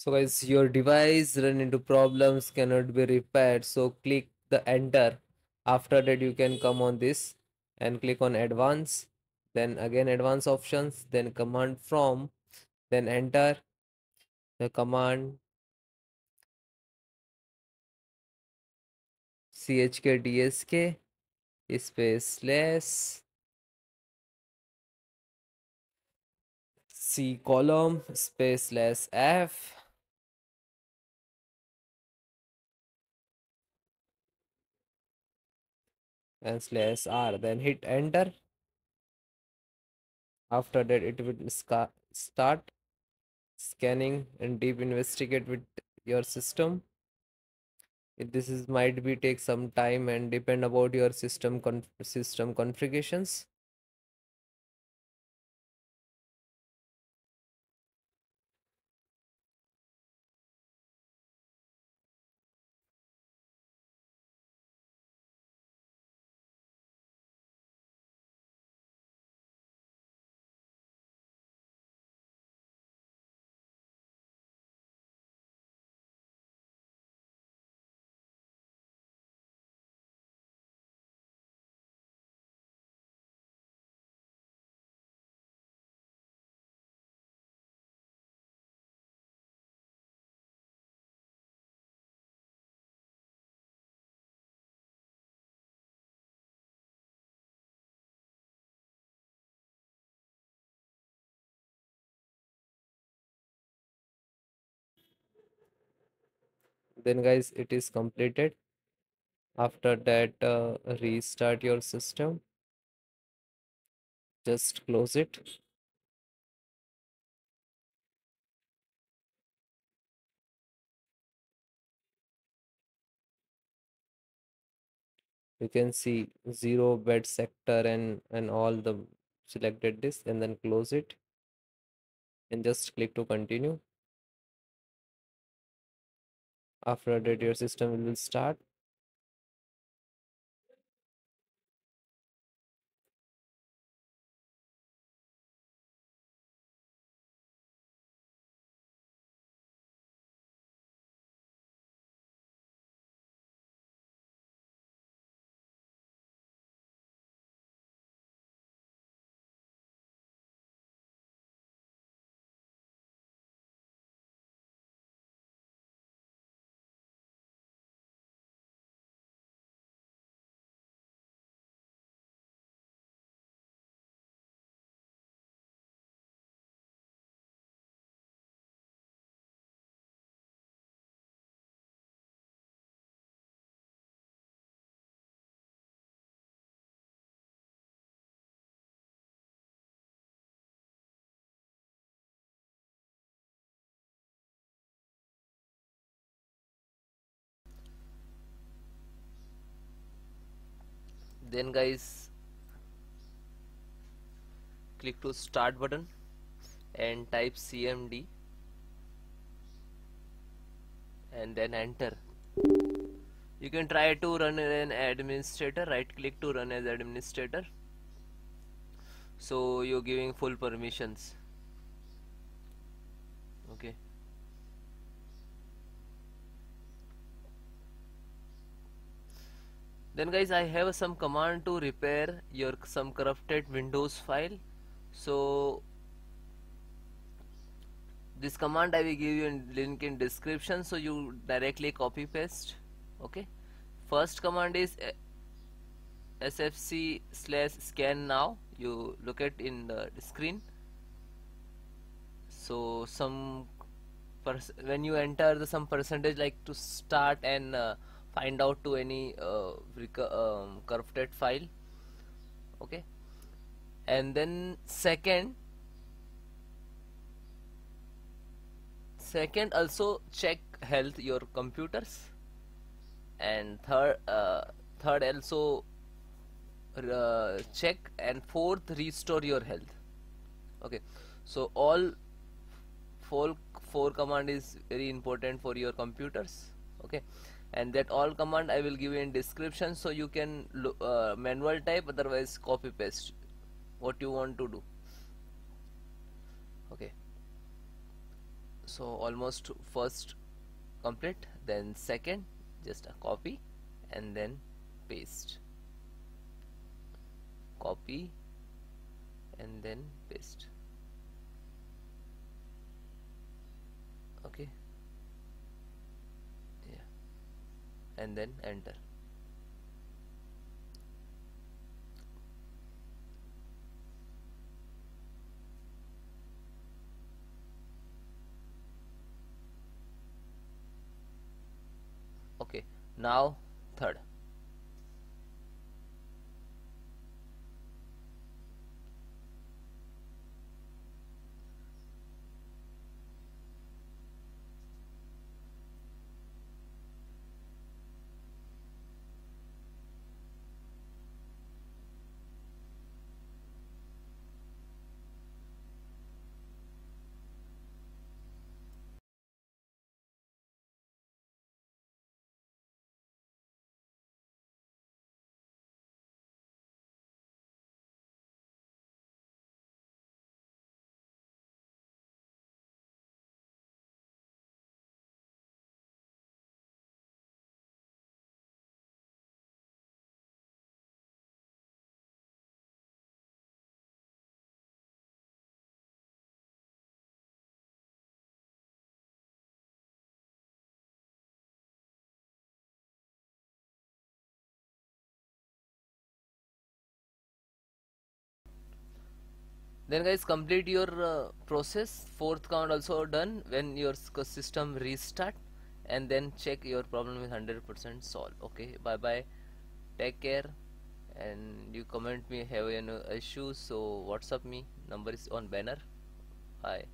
so guys your device run into problems cannot be repaired. So click the enter. After that you can come on this and click on advanced then again advanced options then command prompt then enter. The command chkdsk space slash c column space slash f and slash r then hit enter. After that it will start scanning and deep investigate with your system. This is might be take some time and depend about your system system configurations then guys it is completed. After that uh, restart your system. Just close it. You can see zero bed sector and and all the selected this and then close it. And just click to continue after that your system will start then guys click to start button and type cmd and then enter. You can try to run an administrator. Right click to run as administrator. So you're giving full permissions. Okay then guys I have some command to repair your some corrupted windows file. So this command I will give you in link in description so you directly copy paste okay? First command is eh, sfc slash scan now. You look at in the screen. So some when you enter the some percentage like to start and uh, find out to any uh, um, corrupted file okay? And then second second also check health your computers. And third uh, third also uh, check and fourth restore your health. Okay so all four four command is very important for your computers okay and that all command I will give you in description so you can uh, manual type otherwise copy paste what you want to do. Okay. So almost first complete then second just a copy and then paste. Copy and then paste okay yeah and then enter. Okay now third then guys complete your uh, process. Fourth count also done when your system restart. And then check your problem is 100% solved. Okay bye bye take care. And you comment me have any issue so whatsapp me. Number is on banner. Bye